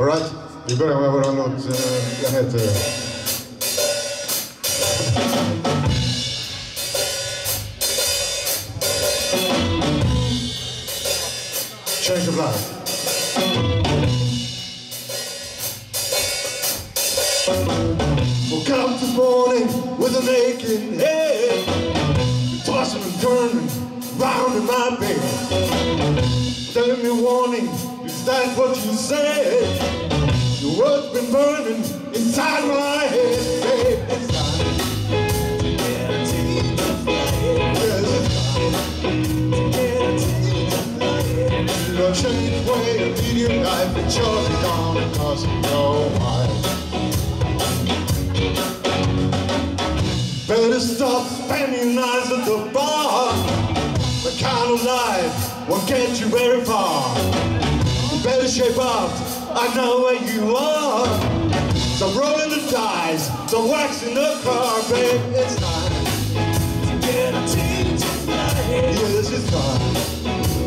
Alright, vi börjar med våran låt. Den heter... Change of life. Woke up this morning with an aching head, tossing and turning round in my bed. Telling me warning, is that what you said? The word's been burning inside my head, babe. The way you lead your life, but. Better stop spending nights at the bar. The kind of life won't get you very far. Better shape up, I know where you are. So rolling the dice, so waxing the car, babe. It's time to get a change of life. Yes, it's time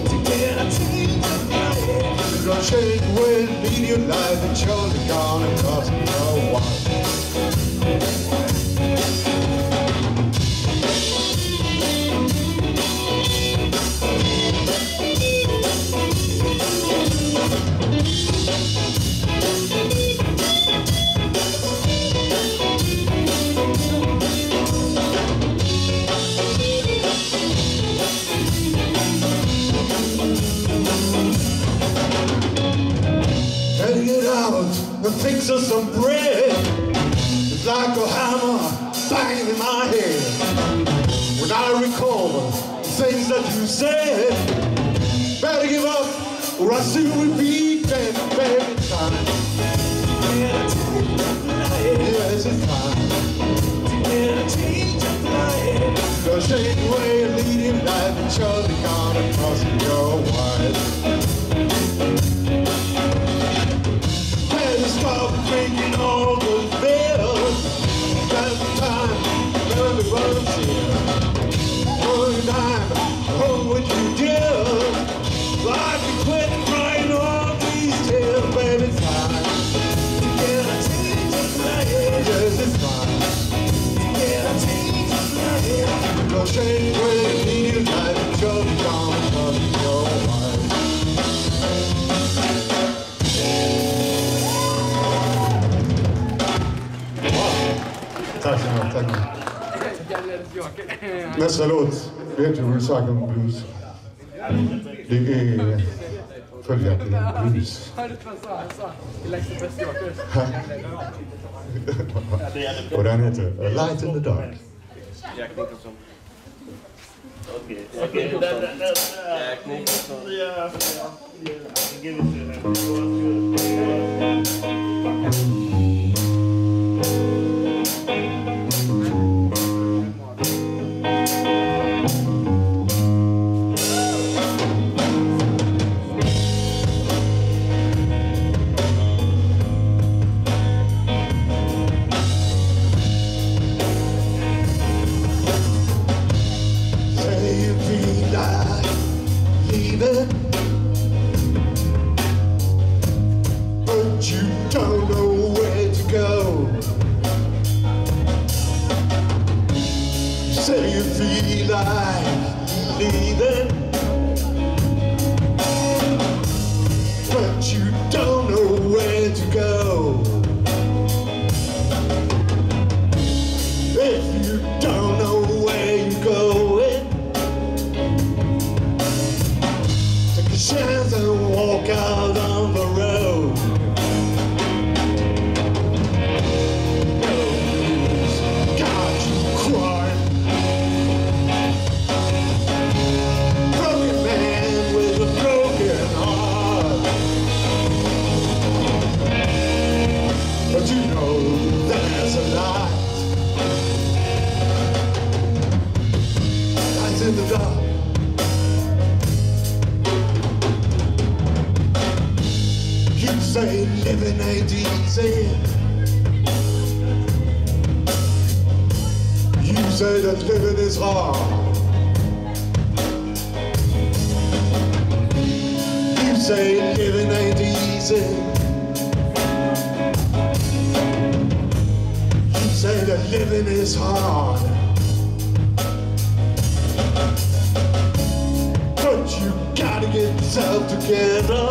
to get a change of life. You're gonna change the way you your life, and surely gonna cost you a while. And fix us some bread. It's like a hammer banging in my head. When I recall the things that you said, better give up or I soon will be dead. Baby, time. Yes, it's time. Cause ain't the way you lead your life and surely gonna cost your wife. Nästa låt vet du Recycle Blues. Det är följaktligen blues. Och den heter A Light in the Dark. Okej, okej. Där, där, där. Jack Nicholson. Ja, ja. Give it to him. Mm. far. You say giving ain't easy. You say that living is hard. But you gotta get yourself together.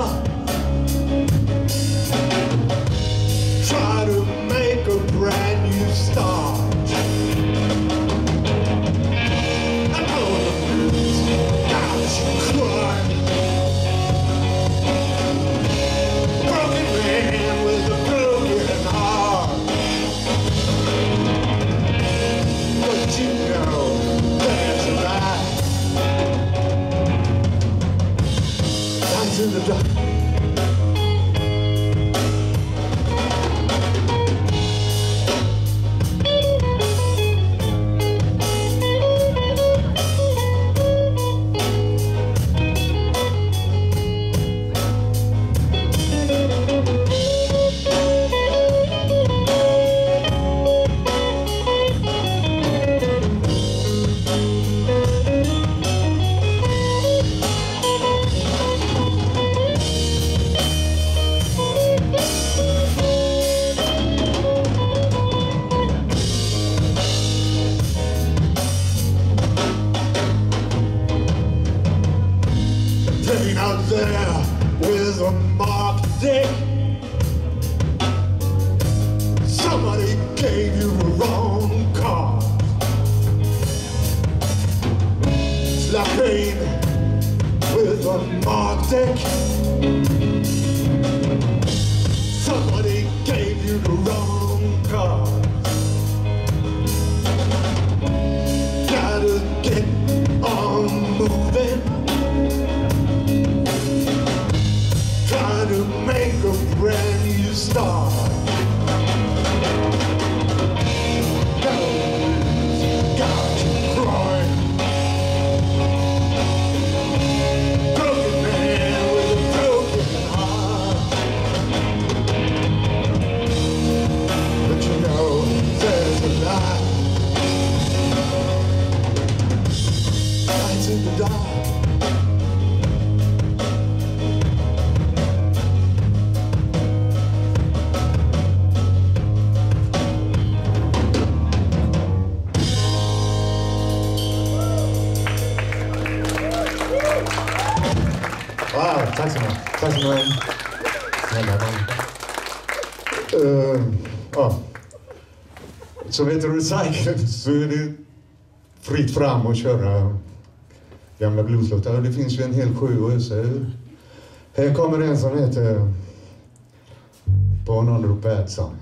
Wow, tack så mycket. Tack så mycket. Snälla nån. Uh, ja. Som heter Recycled så är det fritt fram att köra gamla blueslåtar. Det finns ju en hel sjö att ösa ur. Här kommer en som heter Born Under Bad Song.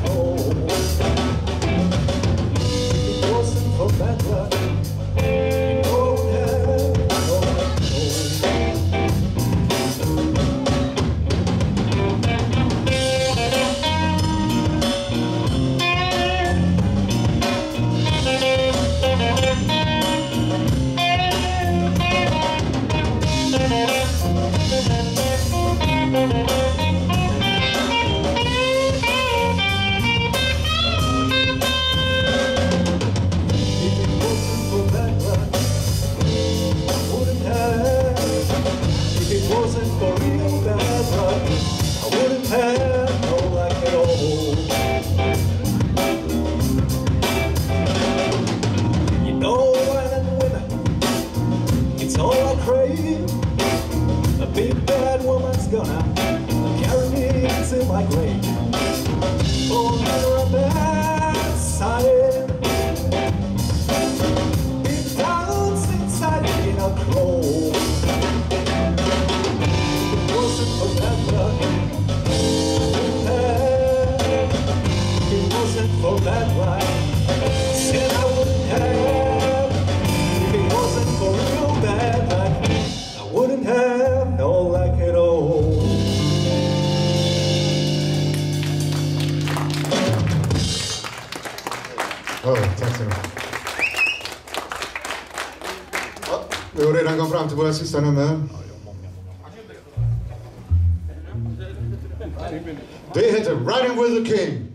home. It wasn't for you don't have no. praying A big bad woman's gonna carry me to my grave. Oh, inte våra sista nummer. Det heter Riding with the King.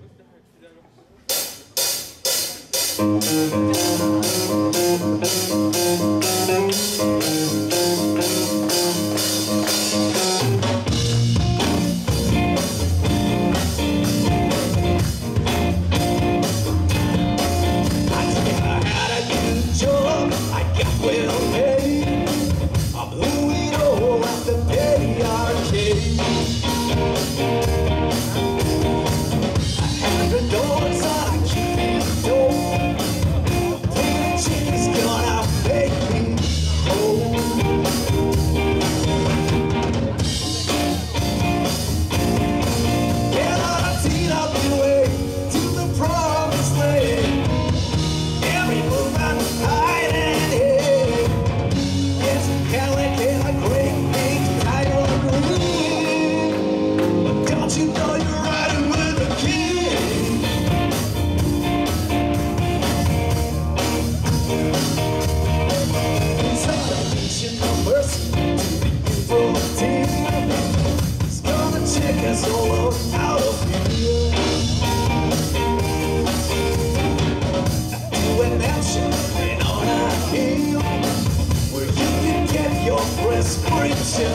spojrzcie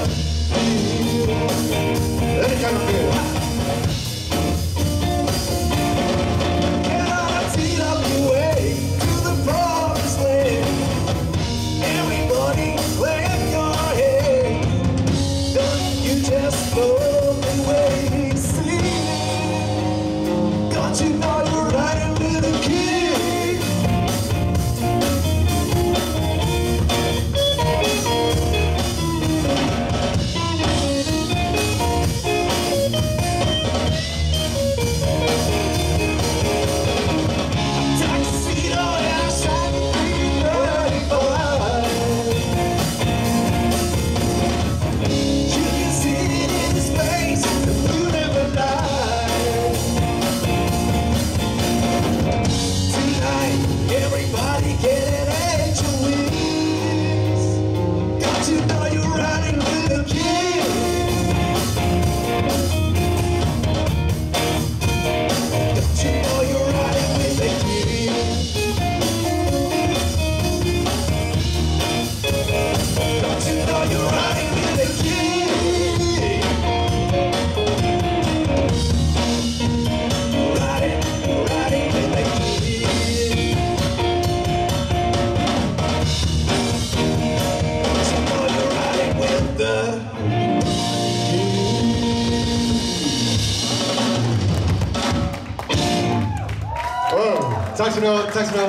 i rękami w genau, tack ska